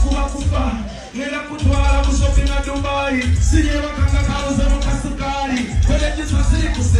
kuba ne tubakuba kufa ngenda kutwala mu na dubai. Sinye bakanga kauze mu kasukali kolejisa ziri kusereka